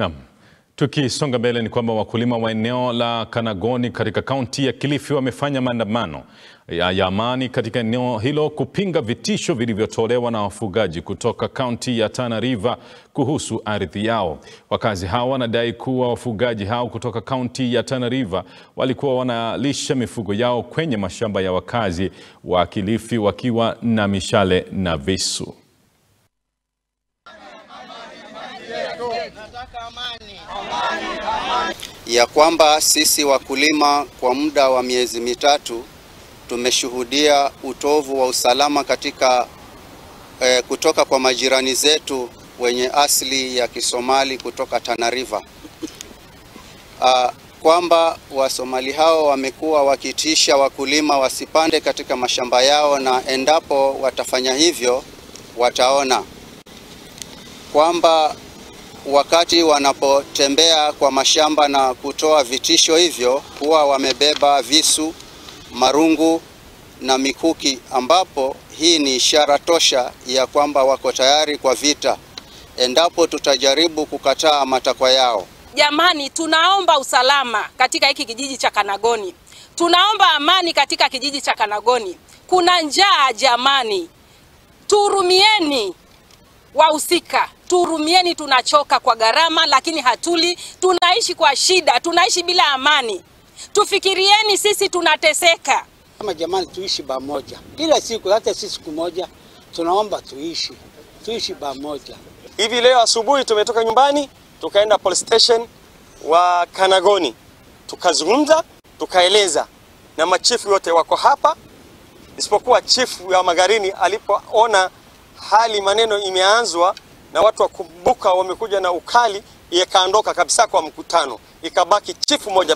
Naam. Tukisonga mbele ni kwamba wakulima wa eneo la Kanagoni katika kaunti ya Kilifi wamefanya maandamano ya, amani katika eneo hilo kupinga vitisho vilivyotolewa na wafugaji kutoka kaunti ya Tana River kuhusu ardhi yao. Wakazi hao wanadai kuwa wafugaji hao kutoka kaunti ya Tana River walikuwa wanalisha mifugo yao kwenye mashamba ya wakazi wa Kilifi wakiwa na mishale na visu. Ya kwamba sisi wakulima kwa muda wa miezi mitatu tumeshuhudia utovu wa usalama katika eh, kutoka kwa majirani zetu wenye asili ya Kisomali kutoka Tana River. Ah, kwamba Wasomali hao wamekuwa wakitisha wakulima wasipande katika mashamba yao, na endapo watafanya hivyo wataona kwamba wakati wanapotembea kwa mashamba na kutoa vitisho hivyo, huwa wamebeba visu, marungu na mikuki, ambapo hii ni ishara tosha ya kwamba wako tayari kwa vita endapo tutajaribu kukataa matakwa yao. Jamani, tunaomba usalama katika hiki kijiji cha Kanagoni, tunaomba amani katika kijiji cha Kanagoni. Kuna njaa jamani, turumieni wahusika, tuhurumieni. Tunachoka kwa gharama, lakini hatuli, tunaishi kwa shida, tunaishi bila amani. Tufikirieni, sisi tunateseka. Kama jamani, tuishi pamoja kila siku, hata si siku moja. Tunaomba tuishi tuishi pamoja. Hivi leo asubuhi tumetoka nyumbani tukaenda police station wa Kanagoni, tukazungumza tukaeleza, na machifu yote wako hapa, isipokuwa chifu ya Magarini alipoona hali maneno imeanzwa na watu wa Kumbuka wamekuja na ukali, yakaondoka kabisa kwa mkutano, ikabaki chifu moja